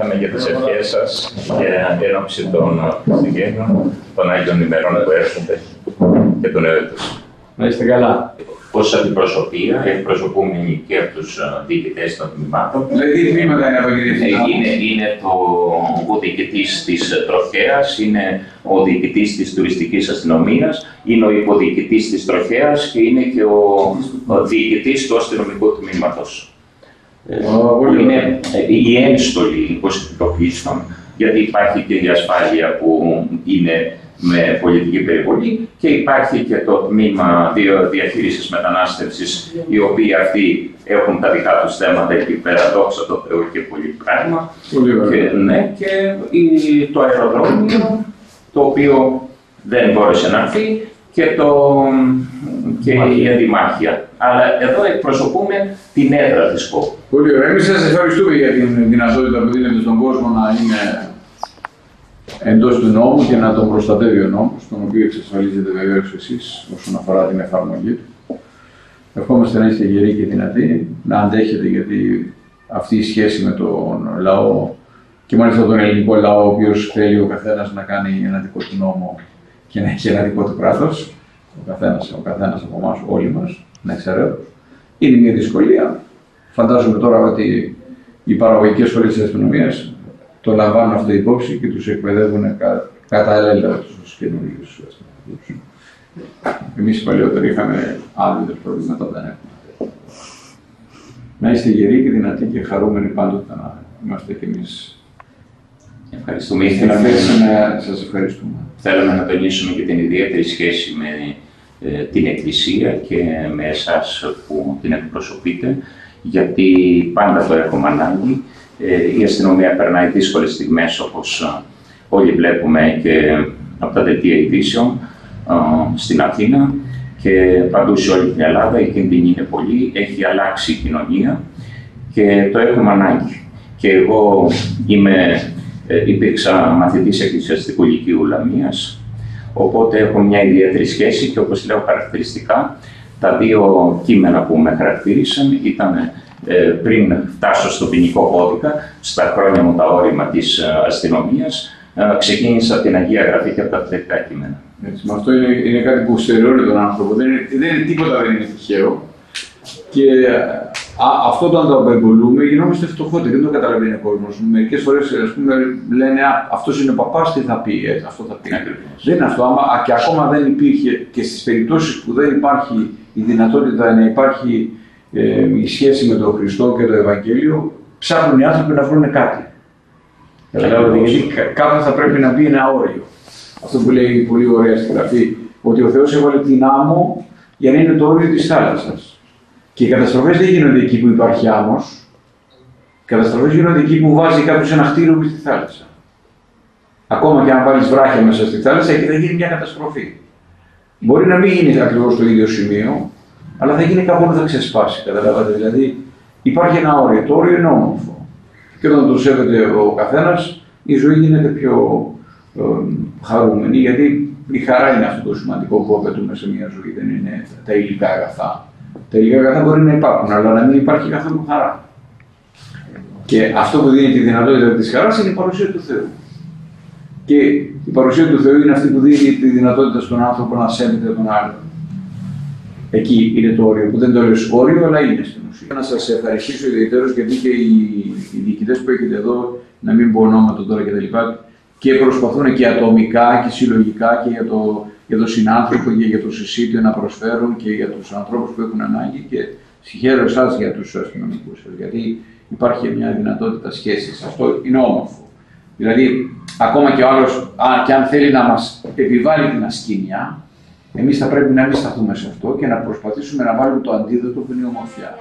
ήρθαμε για τις ευχές σας για ένωψη των Χριστουγέννων, των Άγιων ημερών που έρχονται και του νέου έτους. Να είστε καλά. Ως αντιπροσωπεία, εκπροσωπούμενοι και από τους διοικητές των τμήματων, Δηλαδή, τι τμήματα είναι Ευαγγελιστικά. Ε, είναι, είναι το, ο διοικητής της τροχέας, είναι ο διοικητής της τουριστικής αστυνομίας, είναι ο υποδιοικητής της τροχέας και είναι και ο, ο διοικητής του αστυνομικού τμήματος. Ε, Ω, που πολύ είναι ωραία. ε, η ένστολη υποστηροπλίστων, γιατί υπάρχει και η ασφάλεια που είναι με πολιτική περιβολή και υπάρχει και το τμήμα δια- διαχείρισης μετανάστευσης, οι οποίοι αυτοί έχουν τα δικά τους θέματα εκεί πέρα, δόξα τω Θεώ και πολύ πράγμα. Πολύ ωραία. Και, ναι, και η- το αεροδρόμιο, το οποίο δεν μπόρεσε να έρθει, και, το, και η αντιμάχεια. Αλλά εδώ εκπροσωπούμε την έδρα της ΚΟΠ. Πολύ ωραία. Εμείς σας ευχαριστούμε για την δυνατότητα που δίνετε στον κόσμο να είναι εντός του νόμου και να τον προστατεύει ο νόμος, τον οποίο εξασφαλίζετε βεβαίως εσείς όσον αφορά την εφαρμογή του. Ευχόμαστε να είστε γεροί και δυνατοί, να αντέχετε γιατί αυτή η σχέση με τον λαό και μάλιστα τον ελληνικό λαό, ο οποίος θέλει ο καθένας να κάνει ένα δικό του νόμο και να έχει ένα δικό του κράτος, ο καθένας ο καθένας από εμάς, όλοι μας, να εξαιρέτω, είναι μια δυσκολία. Φαντάζομαι τώρα ότι οι παραγωγικές σχολέ της αστυνομίας το λαμβάνουν αυτό υπόψη και τους εκπαιδεύουν κα, κατά έλελα τους καινούριου αστυνομικούς. Εμείς οι παλαιότεροι είχαμε άλλου είδου προβλήματα, δεν έχουμε. Να είστε γεροί και δυνατοί και χαρούμενοι πάντοτε να είμαστε κι εμείς. Ευχαριστούμε. Στην Ήθελα αφέση να, να σας ευχαριστούμε. θέλαμε να τονίσουμε και την ιδιαίτερη σχέση με ε, την Εκκλησία και με εσάς που την εκπροσωπείτε, γιατί πάντα το έχουμε ανάγκη. Ε, η αστυνομία περνάει δύσκολες στιγμές, όπως ε, όλοι βλέπουμε και από τα δελτία ειδήσεων ε, στην Αθήνα και παντού σε όλη την Ελλάδα. Η κίνδυνη είναι πολύ, έχει αλλάξει η κοινωνία και το έχουμε ανάγκη. Και εγώ είμαι, ε, υπήρξα μαθητής εκκλησιαστικού λυκείου Λαμίας, οπότε έχω μια ιδιαίτερη σχέση και όπως λέω χαρακτηριστικά, τα δύο κείμενα που με χαρακτήρισαν ήταν ε, πριν φτάσω στο ποινικό κώδικα, στα χρόνια μου τα όρημα της ε, αστυνομίας, ε, ξεκίνησα την Αγία Γραφή και από τα θετικά κείμενα. Έτσι, με αυτό είναι, είναι κάτι που στερεώνει τον άνθρωπο. Δεν είναι, δεν είναι τίποτα, δεν είναι τυχαίο. Και α, αυτό το να το απεμπολούμε γινόμαστε φτωχότεροι. Δεν το καταλαβαίνει ο κόσμος. Μερικές φορές λένε Α, αυτός είναι ο παπάς, τι θα πει, έτσι, αυτό θα πει. Ακριβώς. Δεν είναι αυτό. Άμα, α, και ακόμα δεν υπήρχε και στις περιπτώσεις που δεν υπάρχει η δυνατότητα να υπάρχει ε, η σχέση με τον Χριστό και το Ευαγγέλιο, ψάχνουν οι άνθρωποι να βρουν κάτι. Καταλάβατε, Ακριβώς. γιατί κα- κάπου θα πρέπει να μπει ένα όριο. Αυτό που λέει πολύ ωραία στη γραφή, ότι ο Θεός έβαλε την άμμο για να είναι το όριο της θάλασσας. Και οι καταστροφές δεν γίνονται εκεί που υπάρχει άμμος, οι καταστροφές γίνονται εκεί που βάζει κάποιος ένα χτίριο μες στη θάλασσα. Ακόμα και αν βάλεις βράχια μέσα στη θάλασσα, εκεί θα γίνει μια καταστροφή. Μπορεί να μην γίνει ακριβώς στο ίδιο σημείο, αλλά θα γίνει κάπου θα ξεσπάσει. Καταλάβατε, δηλαδή υπάρχει ένα όριο. Το όριο είναι όμορφο. Και όταν το σέβεται ο καθένας, η ζωή γίνεται πιο ε, χαρούμενη, γιατί η χαρά είναι αυτό το σημαντικό που απαιτούμε σε μια ζωή, δεν είναι τα υλικά αγαθά. Τα υλικά αγαθά μπορεί να υπάρχουν, αλλά να μην υπάρχει καθόλου χαρά. Και αυτό που δίνει τη δυνατότητα της χαράς είναι η παρουσία του Θεού. Και η παρουσία του Θεού είναι αυτή που δίνει τη δυνατότητα στον άνθρωπο να σέβεται τον άλλον. Εκεί είναι το όριο, που δεν το λες όριο, αλλά είναι στην ουσία. Να σας ευχαριστήσω ιδιαίτερως γιατί και οι, οι διοικητές που έχετε εδώ, να μην πω ονόματα τώρα κτλ. Και, προσπαθούν και ατομικά και συλλογικά και για το, για το συνάνθρωπο και για το συσίτιο να προσφέρουν και για τους ανθρώπους που έχουν ανάγκη. Και συγχαίρω εσάς για τους αστυνομικούς σας, γιατί υπάρχει μια δυνατότητα σχέσης. Αυτό είναι όμορφο. Δηλαδή, ακόμα και ο άλλος, και αν θέλει να μας επιβάλλει την ασκήνεια, εμείς θα πρέπει να μην σταθούμε σε αυτό και να προσπαθήσουμε να βάλουμε το αντίδοτο που είναι η ομορφιά.